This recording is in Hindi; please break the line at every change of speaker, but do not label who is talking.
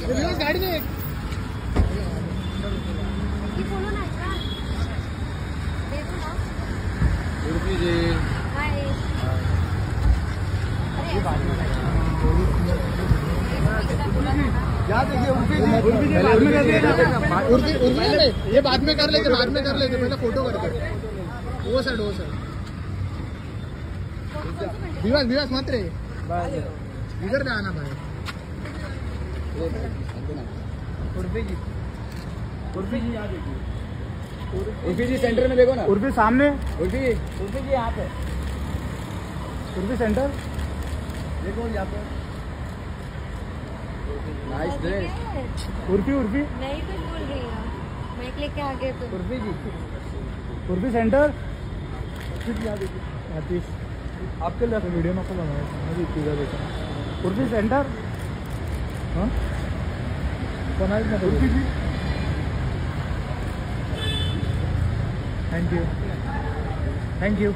दिवस गाडी दे
बोलो ना का देखो ना।
उडपी जे।
हाय
या देखिए उर्फी उर्फी ये बाद में कर लेते बाद में कर लेते पहले फ़ोटो करते वो सर वो सर। दिवस दिवस मत रे इधर पे आना भाई।
उर्फी जी। उर्फी जी यहाँ देखिए उर्फी जी सेंटर में देखो ना।
उर्फी सामने
उर्फी उर्फी जी यहाँ पे।
उर्फी सेंटर?
देखो यहाँ पे। Nice dress
Urfi Urfi?
मैं ही कुछ बोल रही हूँ। मैं लेके आ गए तुम
उर्फी जी।
उर्फी सेंटर?
उर्फी जी यहाँ देखिए आपके लिए वीडियो नको बनवायचं म्हणजे तुझा देखा।
उर्फी सेंटर?
हाँ? यू थैंक ना